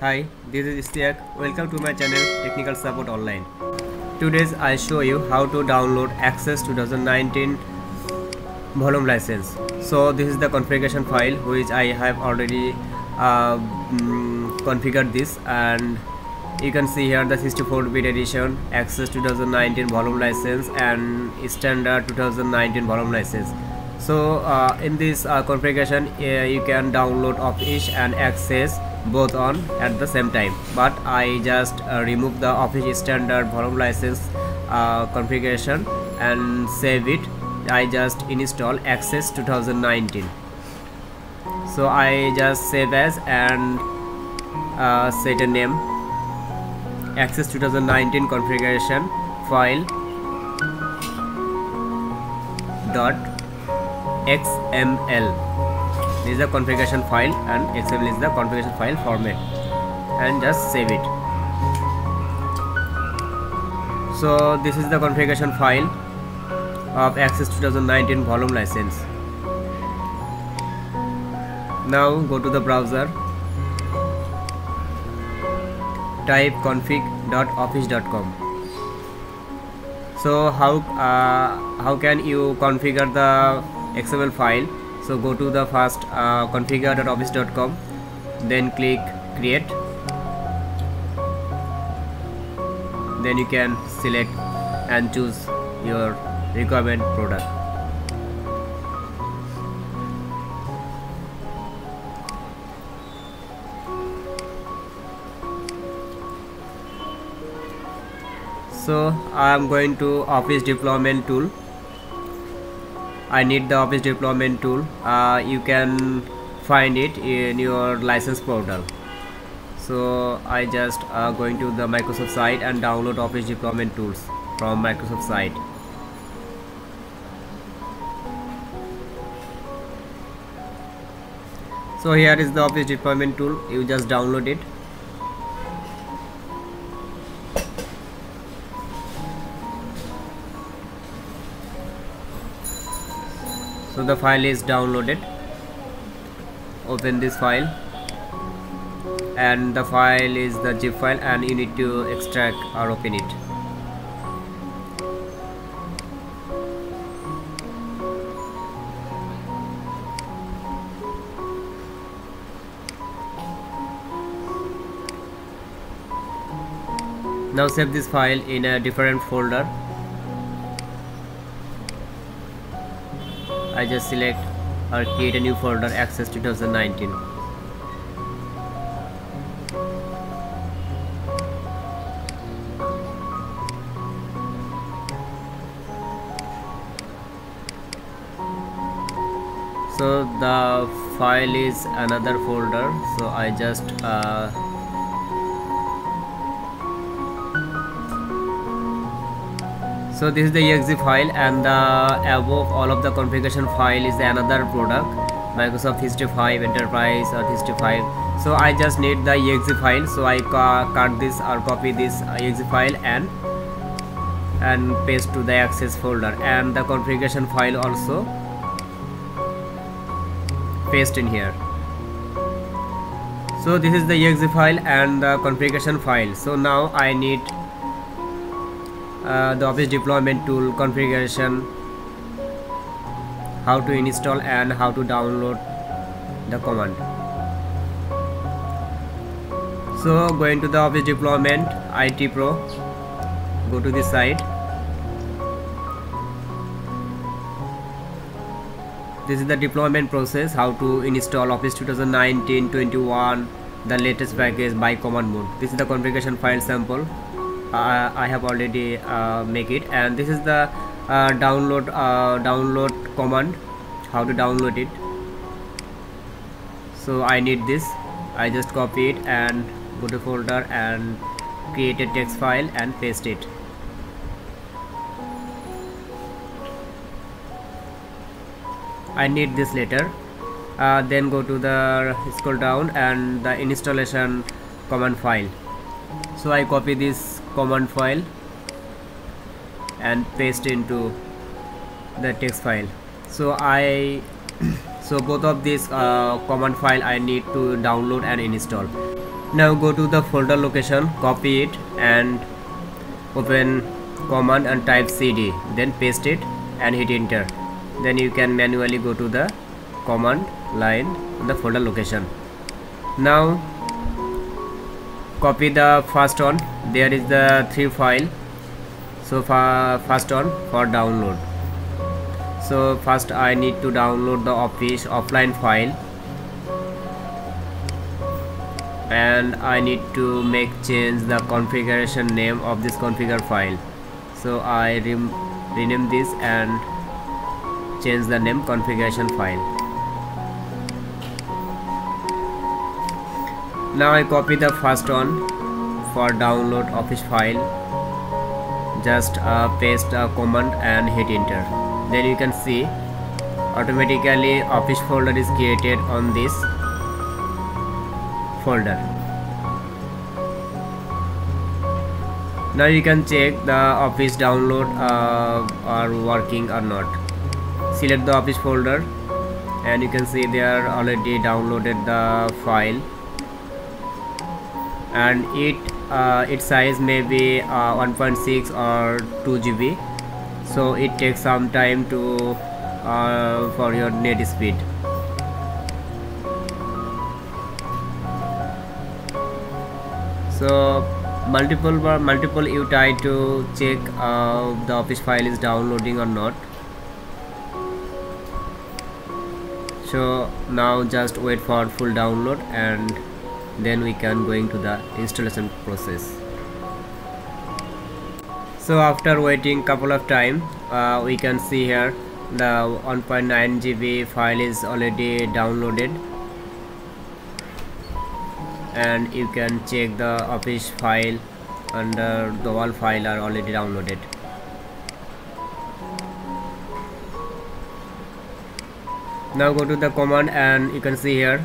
Hi, this is Istiak. Welcome to my channel Technical Support Online. Today I'll show you how to download Access 2019 volume license. So this is the configuration file which I have already uh, configured this and you can see here the 64-bit edition Access 2019 volume license and standard 2019 volume license so uh, in this uh, configuration uh, you can download Office and Access both on at the same time. But I just uh, remove the Office standard volume license uh, configuration and save it. I just install Access 2019 so I just save as and uh, set a name. Access 2019 configuration file dot xml this is the configuration file and xml is the configuration file format and just save it. So this is the configuration file of access 2019 volume license. Now go to the browser. Type config.office.com so how uh, how can you configure the xml file so go to the first uh, configure.office.com then click create. Then you can select and choose your requirement product. So I am going to office deployment tool I need the office deployment tool. Uh, you can find it in your license portal. So I just uh, going to the Microsoft site and download office deployment tools from Microsoft site. So here is the office deployment tool. You just download it so the file is downloaded. Open this file. And the file is the zip file and you need to extract or open it. Now save this file in a different folder I just select or create a new folder access 2019 so the file is another folder. So I just uh, so this is the exe file and the above all of the configuration file is another product Microsoft 365 Enterprise uh, or 365 so I just need the exe file. So I cut this or copy this uh, exe file and and paste to the access folder. And the configuration file also paste in here. So this is the exe file and the configuration file. So now I need uh, the office deployment tool configuration how to install and how to download the command. So going to the office deployment IT Pro go to this site. This is the deployment process how to install office 2019 21 the latest package by command mode. This is the configuration file sample uh, I have already uh, make it. And this is the uh, download uh, download command how to download it. So I need this. I just copy it and go to folder and create a text file and paste it. I need this later. Uh, then go to the scroll down and the installation command file. So I copy this command file and paste into the text file. So I so both of these uh, command file I need to download and install. Now go to the folder location copy it and open command and type cd then paste it and hit enter. Then you can manually go to the command line the folder location. Now copy the first one. There is the three file. So first one for download. So first I need to download the office offline file. And I need to make change the configuration name of this configure file. So I rename this and change the name configuration file now I copy the first one for download office file. Just uh, paste a command and hit enter. Then you can see automatically office folder is created on this folder. Now you can check the office download uh, are working or not. Select the office folder and you can see they are already downloaded the file and it uh, its size may be uh, 1.6 or 2 GB so it takes some time to uh, for your net speed. So multiple multiple you try to check uh, the office file is downloading or not. So now just wait for full download and then we can going to the installation process. So after waiting couple of time uh, we can see here the 1.9 GB file is already downloaded. And you can check the office file under the all file are already downloaded. Now go to the command and you can see here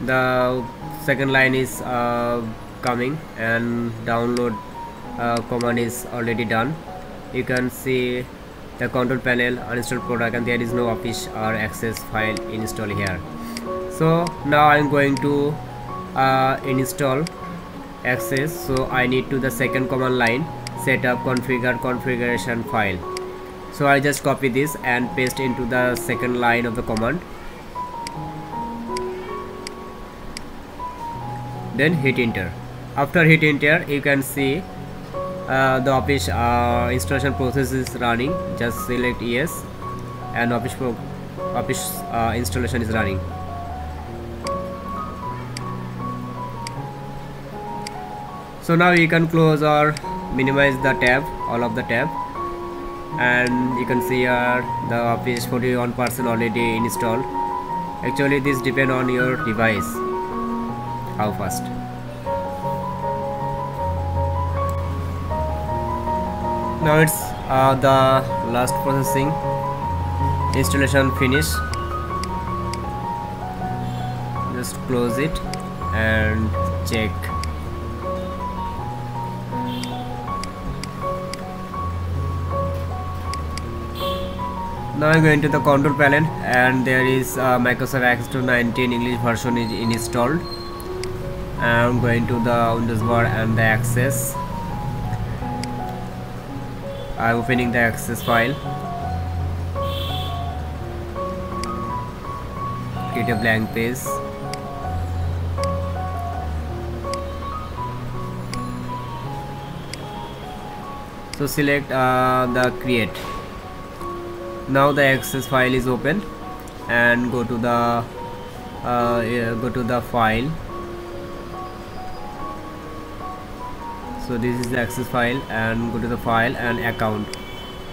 the second line is uh, coming and download uh, command is already done. You can see the control panel uninstall product and there is no office or access file install here. So now I'm going to uh, install access. So I need to the second command line setup configure configuration file. So I just copy this and paste into the second line of the command then hit enter. After hit enter you can see uh, the office uh, installation process is running. Just select yes and office office uh, installation is running. So now you can close or minimize the tab all of the tab. And you can see here the office 41 percent already installed. Actually this depend on your device how fast? Now it's uh, the last processing. Installation finish. Just close it and check. Now I'm going to the control panel and there is uh, Microsoft Access 219 English version is installed I'm going to the Windows bar and the access. I'm opening the access file. Create a blank page. So select uh, the create. Now the access file is open and go to the uh, go to the file so this is the access file and go to the file and account.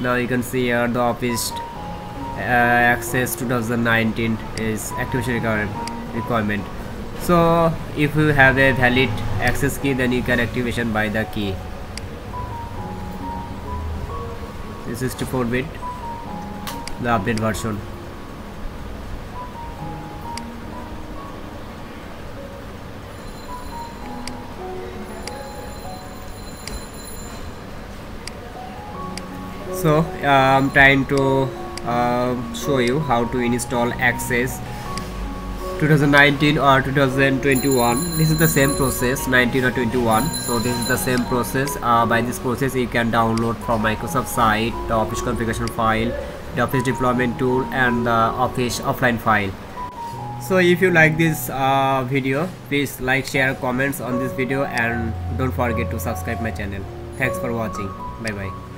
Now you can see here the office uh, access 2019 is activation requirement so if you have a valid access key then you can activation by the key. This is 64 bit the update version so I'm trying to uh, show you how to install access. 2019 or 2021 this is the same process 19 or 21 so this is the same process. Uh, by this process you can download from Microsoft site the office configuration file the office deployment tool and the office offline file. So if you like this uh, video please like share comments on this video and don't forget to subscribe my channel. Thanks for watching. Bye bye